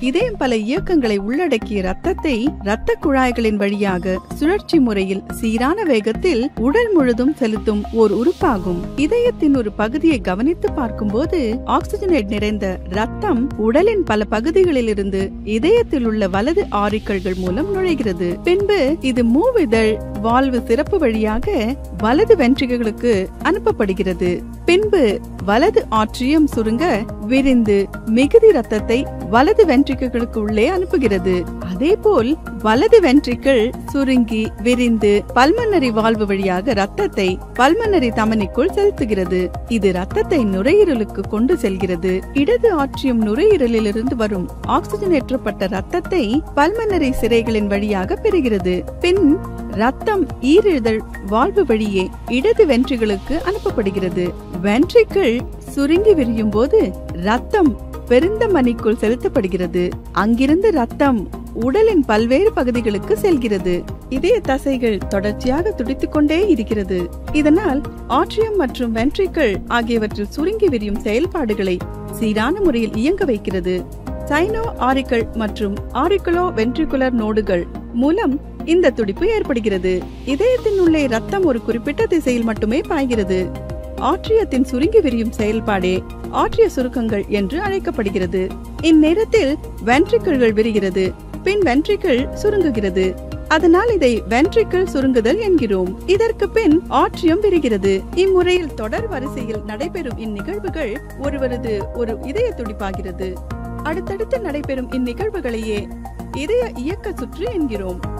இதயம் பல இயக்கங்களை உள்ளடக்கிய ரத்தத்தை இரத்த குழாய்களின் வழியாக சுழற்சி முறையில் சீரான வேகத்தில் உடல் முழுதும் செலுத்தும் ஓர் உறுப்பாகும். இதயத்தின் ஒரு பகுதியை கவனித்து பார்க்கும்போது ஆக்சிஜனேட் நிறைந்த ரத்தம் உடலின் பல பகுதிகளில் இருந்து இதயத்தில் உள்ள வலது ஆரிக்கல்கள் மூலம் நுழைகிறது. பின்பு இது மூவிதழ் வாழ்வு சிறப்பு வழியாக வலது வென்ட்ரிகளுக்கு அனுப்பப்படுகிறது. பின்பு வலது ஆற்றியம் சுருங்க விரிந்து மிகுதி ரத்தத்தை வலது வென்ட்ரிகளுக்கு உள்ளே அனுப்புகிறது. அதேபோல் வலது வென்ட்ரிக்கிள் சுருங்கி விரிந்து பல்மனரி வாழ்வு வழியாக ரத்தத்தை பல்மனரி தமனிக்குள் செலுத்துகிறது. இது ரத்தத்தை நுரையீரலுக்கு கொண்டு செல்கிறது. இடது ஆற்றியம் நுரையீரலிலிருந்து வரும் ஆக்சிஜனேற்றப்பட்ட ரத்தத்தை பல்மனரி சிறைகளின் வழியாக பெறுகிறது. பின் ரத்தம் ஈரிழதல் வாழ்வு வழியே இடது வென்ட்ரிகளுக்கு அனுப்பப்படுகிறது. வென்ட்ரிக்கிள் சுருங்கி விரியும் போது ரத்தம் பெருந்த மணிக்குள் செலுத்தப்படுகிறது. அங்கிருந்து ரத்தம் உடலின் பல்வேறு பகுதிகளுக்கு செல்கிறது. இதய தசைகள் தொடர்ச்சியாக துடித்துக் கொண்டே இருக்கிறது. இதனால் ஆட்ரியம் மற்றும் வென்ட்ரிக்கிள் ஆகியவற்றில் சுருங்கி விரியும் செயல்பாடுகளை சீரான முறையில் இயங்க வைக்கிறது. சைனோ ஆரிக்கல் மற்றும் ஆரிக்குலோ வென்ட்ரிகுலர் நோடுகள் மூலம் இந்த துடிப்பு ஏற்படுகிறது. இதயத்தின் உள்ளே ரத்தம் ஒரு குறிப்பிட்ட திசையில் மட்டுமே பாய்கிறது. ஆற்றியத்தின் சுருங்கி விரியும் செயல்பாடே ஆற்றிய சுருக்கங்கள் என்று அழைக்கப்படுகிறது. இந்நேரத்தில் வென்ட்ரிக்கிள்கள் விரிகிறது பின் வென்ட்ரிக்கிள் சுருங்குகிறது. அதனால் இதை வென்ட்ரிக்கிள் சுருங்குதல் என்கிறோம். இதற்கு பின் ஆற்றியம் விரிகிறது. இம்முறையில் தொடர் வரிசையில் நடைபெறும் இந்நிகழ்வுகள் ஒருவரது ஒரு இதய துடிப்பாகிறது. அடுத்தடுத்து நடைபெறும் இந்நிகழ்வுகளையே இதய இயக்க சுற்று என்கிறோம்.